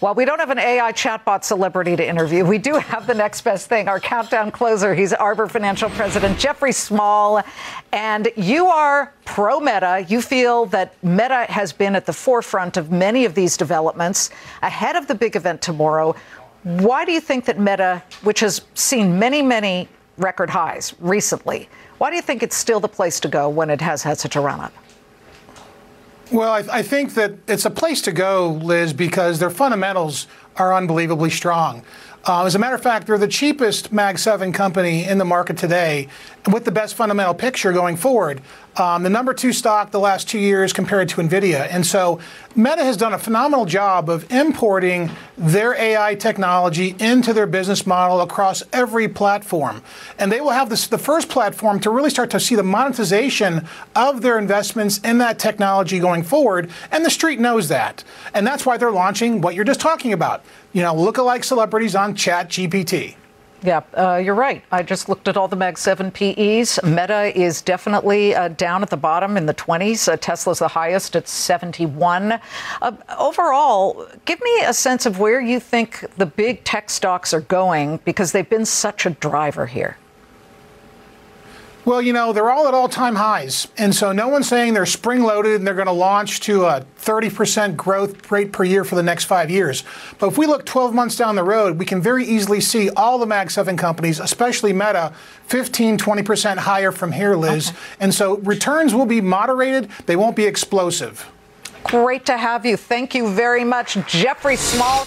Well, we don't have an AI chatbot celebrity to interview. We do have the next best thing, our countdown closer. He's Arbor Financial President Jeffrey Small. And you are pro Meta. You feel that Meta has been at the forefront of many of these developments ahead of the big event tomorrow. Why do you think that Meta, which has seen many, many record highs recently, why do you think it's still the place to go when it has had such a run up? Well, I, I, think that it's a place to go, Liz, because their fundamentals are unbelievably strong. Uh, as a matter of fact, they're the cheapest Mag 7 company in the market today with the best fundamental picture going forward. Um, the number two stock the last two years compared to NVIDIA. And so Meta has done a phenomenal job of importing their AI technology into their business model across every platform. And they will have this, the first platform to really start to see the monetization of their investments in that technology going forward. And the street knows that. And that's why they're launching what you're just talking about. You know, lookalike celebrities on Chat GPT. Yeah, uh, you're right. I just looked at all the Mag 7 PEs. Meta is definitely uh, down at the bottom in the 20s. Uh, Tesla's the highest at 71. Uh, overall, give me a sense of where you think the big tech stocks are going because they've been such a driver here. Well, you know, they're all at all time highs. And so no one's saying they're spring loaded and they're going to launch to a 30% growth rate per year for the next five years. But if we look 12 months down the road, we can very easily see all the Mag 7 companies, especially Meta, 15, 20% higher from here, Liz. Okay. And so returns will be moderated, they won't be explosive. Great to have you. Thank you very much, Jeffrey Small.